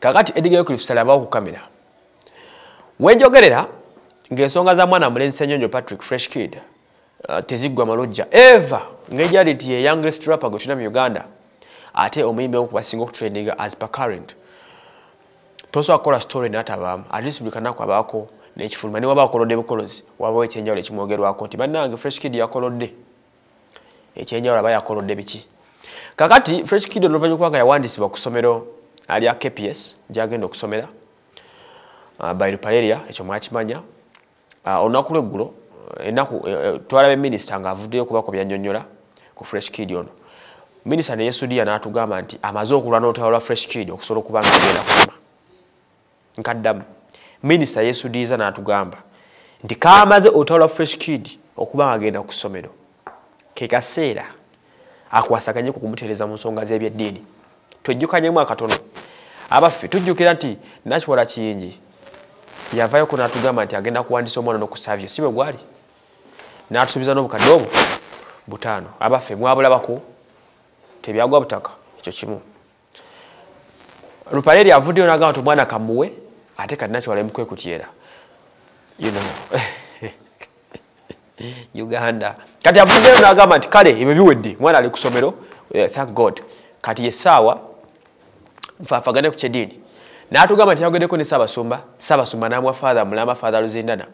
kakati edigeyo kristo alabawo ku kamera wenjogerera ng'ensonga za mwana mulenzi senyonjo patrick fresh kid teziggwa malojja. Eva ng'ejali nti ye youngest rapper gwe tulina mu uganda ate omuyimbi omu kubasinga okutrendinga as per current. Tosobola kukola story natabaamu at least buli kanaku abaako n'ekifuluma ne waba akolodde bukolozi wabawo ekyenjawulo ekimwogerwako nti bannange fresh kid yakolodde. Ekyenjawulo aba yakolodde biki? Kakati fresh kid oluvannyuma kubanga yawandiisibwa ku ssomero alya kps gyagenda okusomera uh, by paleria ekyo mwakimanya. Uh, olunaku lweggulo uh, enaku uh, twalaba minisita ng'avuddeyo okubako byannyonnyola ku fresh kid ono. Minisita neyesudiya n'atugamba nti amaze okulwa n'olutalo lwa fresh kid okusobola okuba nga agenda kusoma nkaddamu. Minisita yesudiiza n'atugamba nti kaamaze olutalo lwa fresh kid okuba nga agenda ku ssomero ke kaseera akwasaganye ku kumutereeza mu nsonga z'ebyeddiini. Twejjukanyemu akatono. Abaffe tujjukira nti nakiwala kiyingi yavayoko n'atugamba nti agenda kuwandisa omwana n'okusavyo si bwe gwali n'atusuubiza n'obukadde obwo butaano. Abaffe mwabulabako tebyagwa butaka ekyo kimu. Lupaleri avuddeyo n'agamba nti omwana kamuwe ate kati nakiwala emukwekutyera you know. uganda. Kati avuddeyo n'agamba nti kale ebyo biwedde. Mwana ali ku ssomero uh, thank god. Kati yessaawa nfaafagane ku kyeddiini n'atugamba nti yayogeddeko ne saabasumba saabasumba n'amwa fatha mulamba fatha luzindana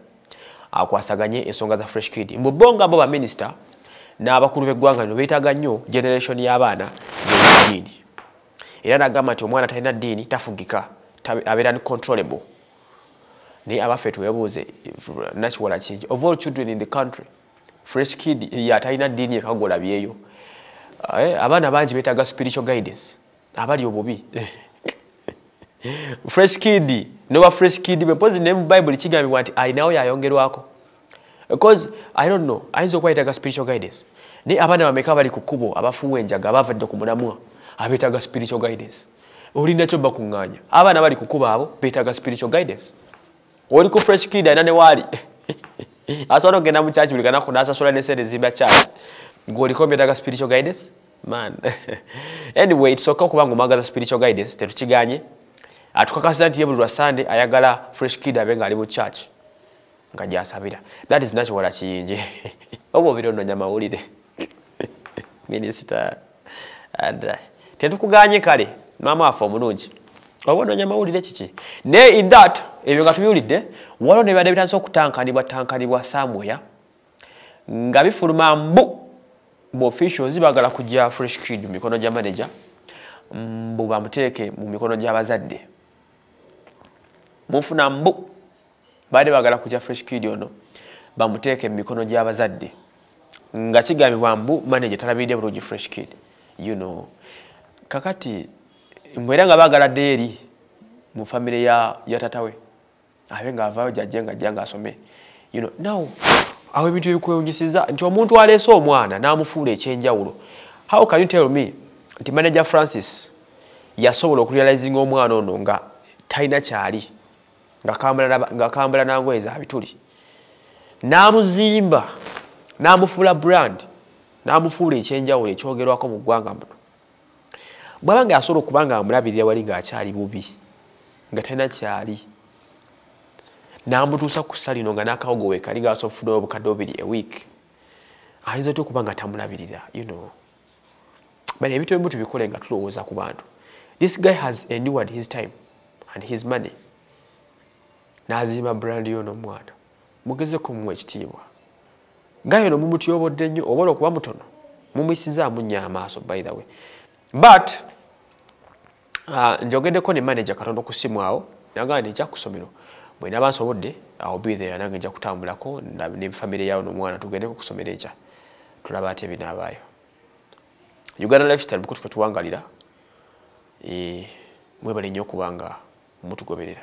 akwasaganye ensonga za fresh kid. Mbubonga bo baminisita n'abakulu b'eggwanga lino beetaaga nnyo generation y'abaana b'eddiini era n'agamba nti omwana talina ddiini tafugika abeera controllable naye abaffe twebuuze nakiwala kingi of all children in the country fresh kid yatalina ddiini ekagolabyeyo abaana bangi beetaaga spiritual guidance. Abali obubi fresh kid. Noba fresh kid. Bepozi ne mu bible kigambibwa nti alinawo yayongerwako because i don't know. Ayinza okwayitaga spiritual guidance. Naye abaana bameka bali ku kkubo abafuwa enjaga abavadde ku mulamwa abeetaaga spiritual guidance. Olinakyo bakuŋŋaanya abaana bali ku kkubo abo beetaaga spiritual guidance. Oli ku fresh kid ayina newaali asobola okugenda mu kyaki buli kanaku nasasula nesente zimba kyaki gweoliko byetaga spiritual guidance? Man. Anyway tusooka okuba nga omwagaza spiritual guidance tetukiganye atukakasiza nti ye buli lwa sande ayagala fresh kid abe ngaali mu church nga gyasabira. That is nakiwala kiyingi oba obira ononya mawulire minisita and tetukuganye kale. Maama waffe omulungi. Oba ononya mawulire kiki? Naye in that ebyo nga tubiwulidde waliwo nebibadde bitandise okutankanibwa tankanibwa samweya nga bifuluma mbu mu officials bagala kujja fresh kid mu mikono gya manager mbu bamuteeke mu mikono gy'abazadde munfuna mbu. Baadde bagala kujja fresh kid ono. Bamuteeke mu mikono gy'abazadde. Nga kigambibwa mbu manager talabiridde bulungi fresh kid. You know. Kakati mwera nga baagala dde eri mu famire ya, ya tatawe abe ngaavaayo jajje nga ajja ngaasome you know. Now awo ebintu ebikwewunyisiza nti omuntu aleese omwana n'amufuula ekyenjawulo. How can you tell me nti manager francis yasobola okurealizinga omwana ono nga talina kyali ng'akambala nangoye za bituli n'amuzimba n'amufuula brand n'amufuula ekyenjawulo ekyogerwako mu ggwanga muno bwaba nga yasobola okuba nga amulabirira wali ng'akyali bubi nga talina kyali n'amutuusa ku ssa lino nga n'akawogo we kali gaasofuna obukadde obubiri a week ayinza otya okuba nga tamulabirira you know? But ebintu ebimu tubikole nga tulowooza ku bantu. This guy has endured his time and his money n'azimba brand yo n'omwana mugezeko mumuwa ekitiibwa. Gayo ono mumutyobodde nnyo obola okuba mutono mumuyisizaamu nnyo amaaso by the way. But uh, njogeddeko ne manager katondo ku simu awo nagamba nti ekyakusomero bwe naba nsobodde awo be there nange nja kutambulako ne famire yawo n'omwana tugendeko kusomero ekya tulaba ati ebinaabaayo uganda lifestyle mukutu kwe tuwangalira mwebale nnyo okuba nga mutugoberera